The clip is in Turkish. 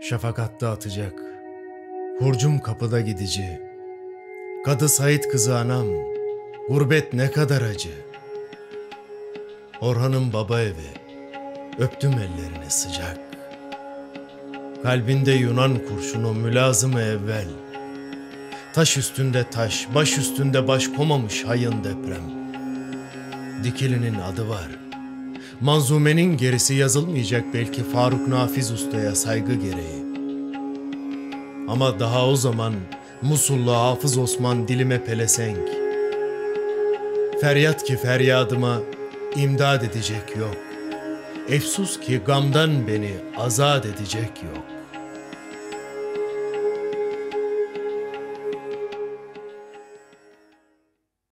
Şafak atacak. Hurcum kapıda gidici. Kadı Sait kızı anam. Gurbet ne kadar acı. Orhan'ın baba evi. Öptüm ellerini sıcak. Kalbinde Yunan kurşunu mülazım evvel. Taş üstünde taş, baş üstünde baş komamış hayın deprem. Dikili'nin adı var. Manzumenin gerisi yazılmayacak belki Faruk Nafiz Usta'ya saygı gereği. Ama daha o zaman Musullu Hafız Osman dilime pelesenk. Feryat ki feryadıma imdad edecek yok. Efsus ki gamdan beni azat edecek yok.